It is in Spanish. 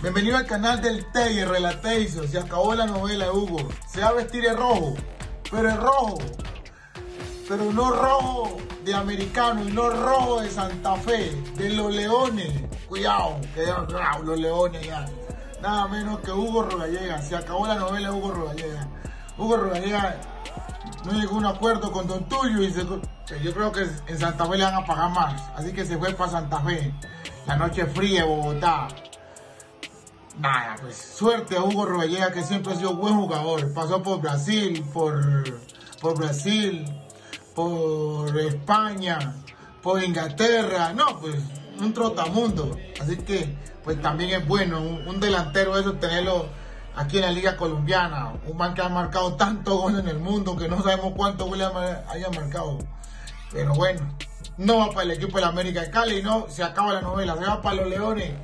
Bienvenido al canal del Tey, Relatation. Se acabó la novela, Hugo. Se va a vestir de rojo, pero es rojo. Pero no rojo de americano y no rojo de Santa Fe, de los leones. Cuidado, que ya, los leones ya. Nada menos que Hugo Rogallega. Se acabó la novela Hugo Rogallega. Hugo Rogallega no llegó a un acuerdo con Don Tulio y se, yo creo que en Santa Fe le van a pagar más. Así que se fue para Santa Fe. La noche fría de Bogotá nada, pues suerte a Hugo Roballega que siempre ha sido buen jugador. Pasó por Brasil, por, por Brasil, por España, por Inglaterra. No, pues un trotamundo. Así que pues también es bueno un, delantero eso tenerlo aquí en la Liga Colombiana. Un man que ha marcado tantos goles en el mundo que no sabemos cuántos goles haya marcado. Pero bueno, no va para el equipo de la América de Cali, no, se acaba la novela, se va para los Leones